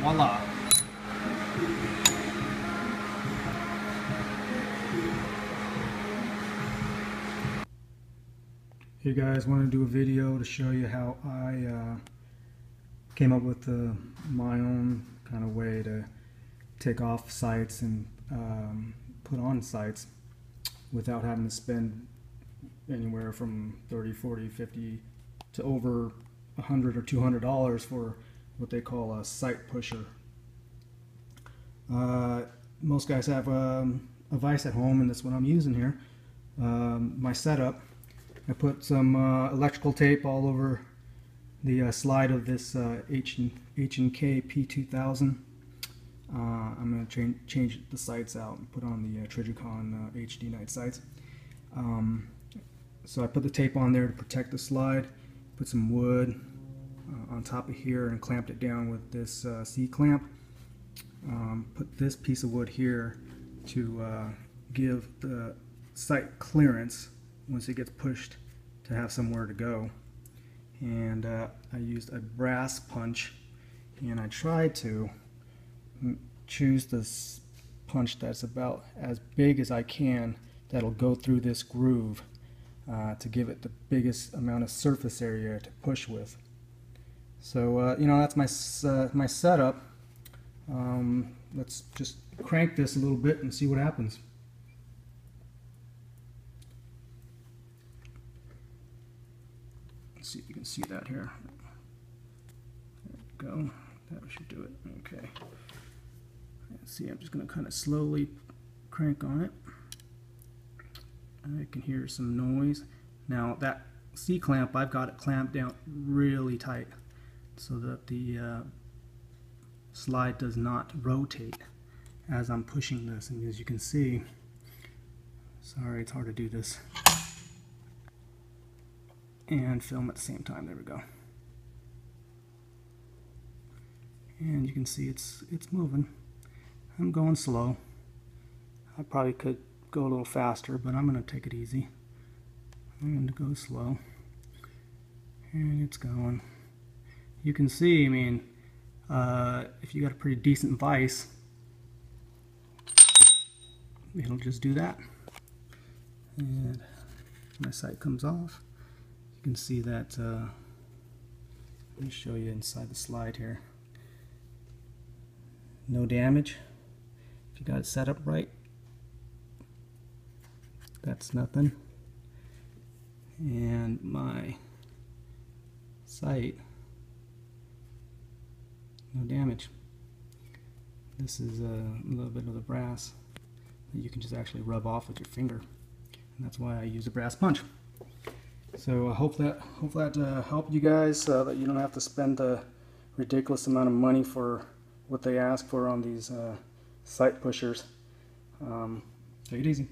voila. Hey guys, want to do a video to show you how I uh, came up with uh, my own kind of way to take off sights and um, put on sights without having to spend anywhere from 30, 40, 50 to over 100 or 200 dollars for what they call a sight pusher. Uh, most guys have um, a vise at home and that's what I'm using here. Um, my setup I put some uh, electrical tape all over the uh, slide of this uh, H and H and K P2000. Uh, I'm going to change the sights out and put on the uh, Trijicon HD night sights. Um, so I put the tape on there to protect the slide. Put some wood on top of here and clamped it down with this C clamp. Um, put this piece of wood here to give the sight clearance once it gets pushed to have somewhere to go. And uh, I used a brass punch and I tried to choose this punch that's about as big as I can that'll go through this groove uh, to give it the biggest amount of surface area to push with. So uh, you know that's my uh, my setup. Um, let's just crank this a little bit and see what happens. see if you can see that here. There we go. That should do it. Okay. see, I'm just going to kind of slowly crank on it. I can hear some noise. Now that C-clamp, I've got it clamped down really tight so that the uh, slide does not rotate as I'm pushing this. And as you can see, sorry, it's hard to do this and film at the same time. There we go. And you can see it's it's moving. I'm going slow. I probably could go a little faster, but I'm going to take it easy. I'm to go slow. And it's going. You can see, I mean, uh, if you got a pretty decent vise, it'll just do that. And my sight comes off. You can see that uh, let me show you inside the slide here. No damage. If you got it set up right that's nothing. And my sight no damage this is a little bit of the brass that you can just actually rub off with your finger and that's why I use a brass punch so I hope that hope that uh, helped you guys uh, that you don't have to spend a ridiculous amount of money for what they ask for on these uh, sight pushers. Um, take it easy.